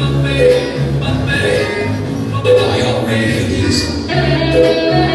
I already knew this.